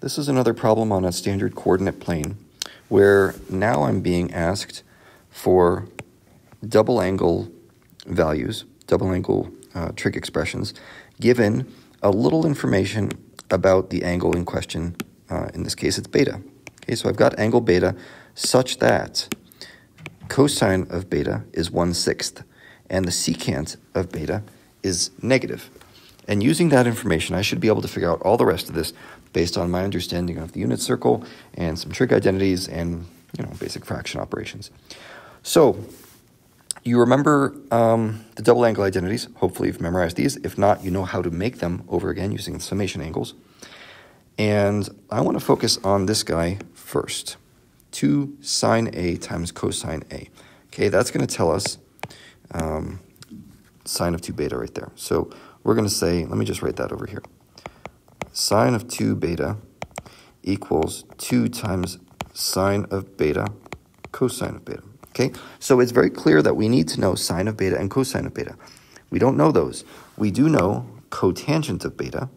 This is another problem on a standard coordinate plane where now I'm being asked for double angle values, double angle uh, trig expressions, given a little information about the angle in question. Uh, in this case, it's beta. Okay, so I've got angle beta such that cosine of beta is 1 sixth and the secant of beta is negative. And using that information, I should be able to figure out all the rest of this based on my understanding of the unit circle and some trig identities and you know basic fraction operations. So you remember um, the double angle identities. Hopefully you've memorized these. If not, you know how to make them over again using the summation angles. And I want to focus on this guy first. 2 sine A times cosine A. Okay, that's going to tell us um, sine of 2 beta right there. So we're going to say, let me just write that over here. Sine of 2 beta equals 2 times sine of beta cosine of beta. Okay, so it's very clear that we need to know sine of beta and cosine of beta. We don't know those. We do know cotangent of beta,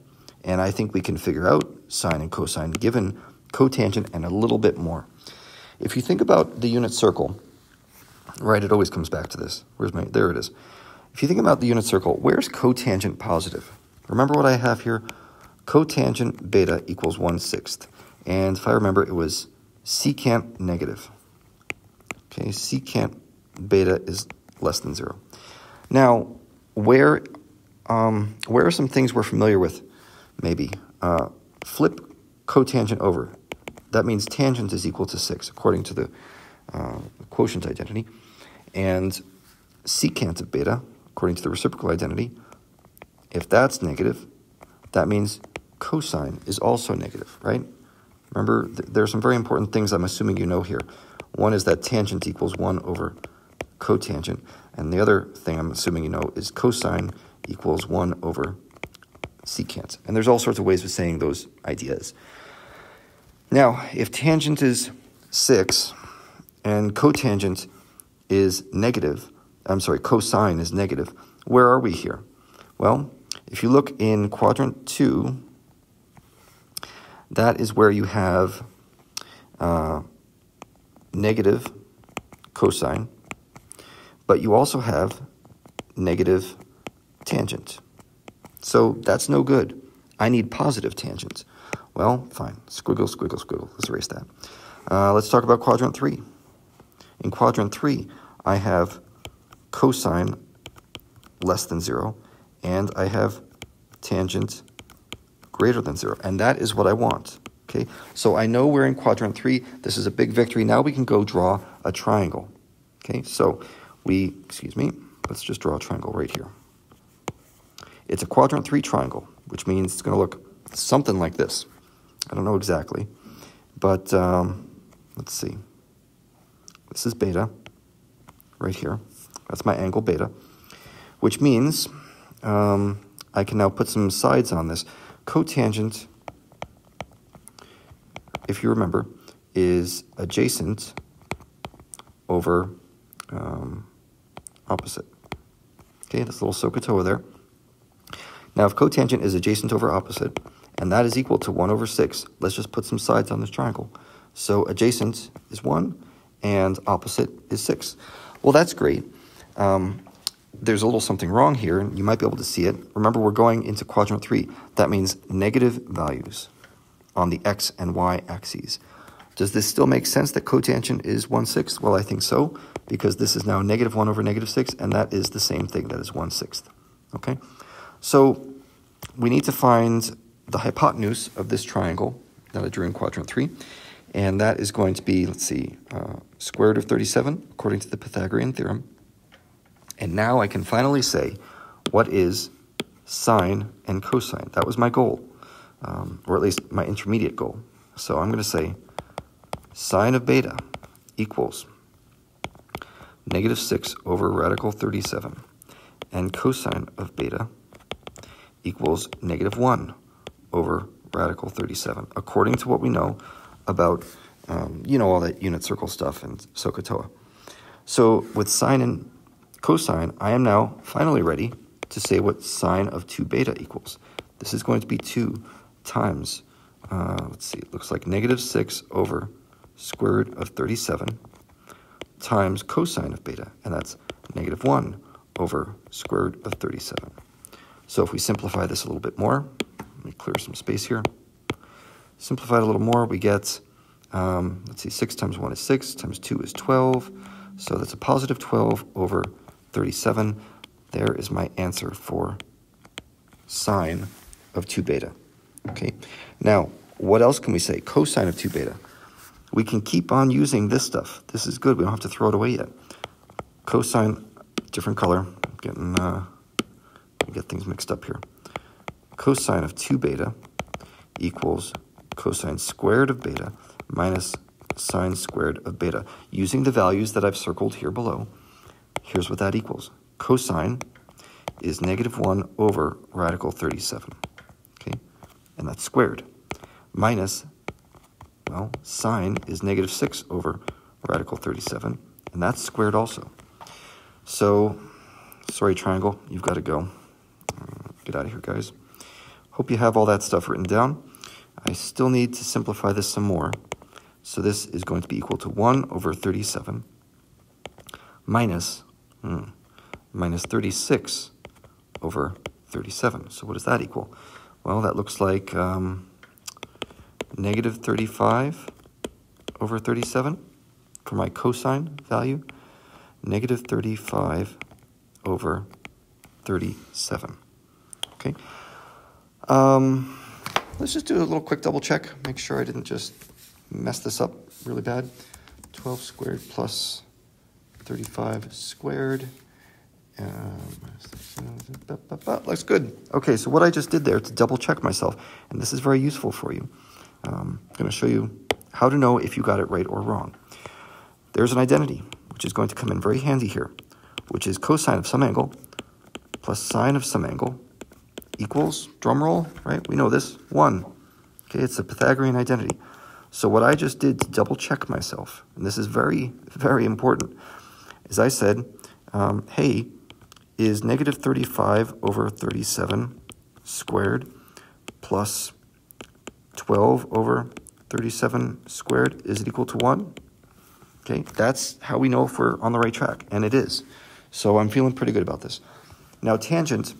and I think we can figure out sine and cosine given cotangent and a little bit more. If you think about the unit circle, right, it always comes back to this. Where's my, there it is. If you think about the unit circle, where's cotangent positive? Remember what I have here? Cotangent beta equals 1 sixth. And if I remember, it was secant negative. Okay, secant beta is less than 0. Now, where, um, where are some things we're familiar with? Maybe. Uh, flip cotangent over. That means tangent is equal to 6, according to the uh, quotient identity. And secant of beta, according to the reciprocal identity, if that's negative, that means cosine is also negative, right? Remember, th there are some very important things I'm assuming you know here. One is that tangent equals 1 over cotangent, and the other thing I'm assuming you know is cosine equals 1 over secant. And there's all sorts of ways of saying those ideas. Now, if tangent is 6 and cotangent is negative, I'm sorry, cosine is negative, where are we here? Well, if you look in quadrant 2, that is where you have uh, negative cosine, but you also have negative tangent. So that's no good. I need positive tangents. Well, fine. Squiggle, squiggle, squiggle. Let's erase that. Uh, let's talk about quadrant 3. In quadrant 3, I have cosine less than 0, and I have tangent greater than 0. And that is what I want. Okay, so I know we're in quadrant 3. This is a big victory. Now we can go draw a triangle. Okay, so we, excuse me, let's just draw a triangle right here. It's a quadrant 3 triangle, which means it's going to look something like this. I don't know exactly, but um, let's see. This is beta right here. That's my angle beta, which means um, I can now put some sides on this. Cotangent, if you remember, is adjacent over um, opposite. Okay, this little SOHCAHTOA there. Now, if cotangent is adjacent over opposite, and that is equal to 1 over 6. Let's just put some sides on this triangle. So adjacent is 1, and opposite is 6. Well, that's great. Um, there's a little something wrong here, and you might be able to see it. Remember, we're going into quadrant 3. That means negative values on the x and y axes. Does this still make sense that cotangent is 1 6? Well, I think so, because this is now negative 1 over negative 6, and that is the same thing, that is 1 6th. Okay? So we need to find the hypotenuse of this triangle that I drew in quadrant 3. And that is going to be, let's see, uh, square root of 37, according to the Pythagorean theorem. And now I can finally say what is sine and cosine. That was my goal, um, or at least my intermediate goal. So I'm going to say sine of beta equals negative 6 over radical 37, and cosine of beta equals negative 1 over radical 37, according to what we know about, um, you know, all that unit circle stuff and SOHCAHTOA. So with sine and cosine, I am now finally ready to say what sine of 2 beta equals. This is going to be 2 times uh, let's see, it looks like negative 6 over square root of 37 times cosine of beta, and that's negative 1 over square root of 37. So if we simplify this a little bit more, let me clear some space here. Simplify it a little more, we get, um, let's see, 6 times 1 is 6, times 2 is 12, so that's a positive 12 over 37. There is my answer for sine of 2 beta. Okay, now what else can we say? Cosine of 2 beta. We can keep on using this stuff. This is good. We don't have to throw it away yet. Cosine, different color. I'm getting uh, get things mixed up here. Cosine of 2 beta equals cosine squared of beta minus sine squared of beta. Using the values that I've circled here below, here's what that equals. Cosine is negative 1 over radical 37, okay? And that's squared. Minus, well, sine is negative 6 over radical 37, and that's squared also. So, sorry, triangle, you've got to go. Get out of here, guys. Hope you have all that stuff written down. I still need to simplify this some more. So this is going to be equal to 1 over 37 minus, minus 36 over 37. So what does that equal? Well, that looks like um, negative 35 over 37 for my cosine value. Negative 35 over 37. Okay. Um, let's just do a little quick double check. Make sure I didn't just mess this up really bad. 12 squared plus 35 squared. Um, looks good. Okay, so what I just did there to double check myself, and this is very useful for you. Um, I'm going to show you how to know if you got it right or wrong. There's an identity, which is going to come in very handy here, which is cosine of some angle plus sine of some angle equals, drum roll, right? We know this, 1. Okay, it's a Pythagorean identity. So what I just did to double check myself, and this is very, very important, is I said, um, hey, is negative 35 over 37 squared plus 12 over 37 squared, is it equal to 1? Okay, that's how we know if we're on the right track, and it is. So I'm feeling pretty good about this. Now tangent,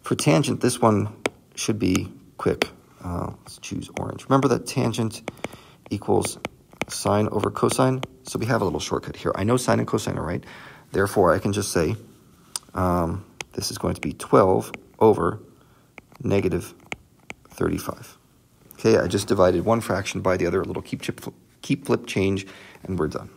for tangent, this one should be quick. Uh, let's choose orange. Remember that tangent equals sine over cosine? So we have a little shortcut here. I know sine and cosine are right. Therefore, I can just say um, this is going to be 12 over negative 35. Okay, I just divided one fraction by the other, a little keep, chip, keep flip change, and we're done.